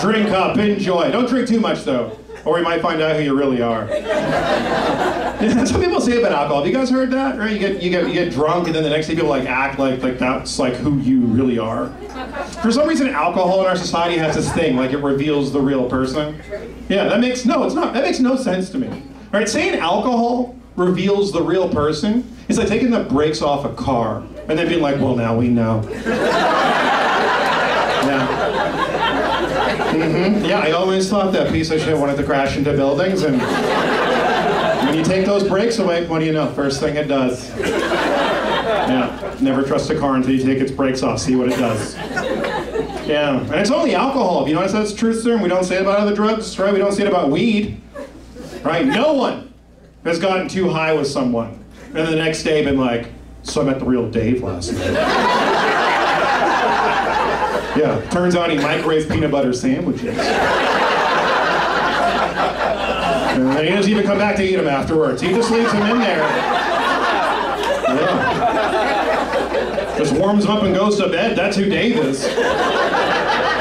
drink up, enjoy. Don't drink too much though, or we might find out who you really are. That's what people say about alcohol. Have you guys heard that? Right? You get you get you get drunk, and then the next day people like act like like that's like who you really are. For some reason, alcohol in our society has this thing like it reveals the real person. Yeah, that makes no, it's not. That makes no sense to me. Right, saying alcohol reveals the real person is like taking the brakes off a car and then being like, well, now we know. Yeah. hmm Yeah, I always thought that piece of shit wanted to crash into buildings, and when you take those brakes away, what do you know? First thing it does. Yeah, never trust a car until you take its brakes off, see what it does. Yeah, and it's only alcohol. If you notice that's truth serum, we don't say it about other drugs, right? We don't say it about weed, right? No one has gotten too high with someone, and the next day been like, so I met the real Dave last night. Yeah, turns out he microwaves peanut butter sandwiches. And he doesn't even come back to eat them afterwards. He just leaves them in there. Yeah. Just warms up and goes to bed. That's who Dave is.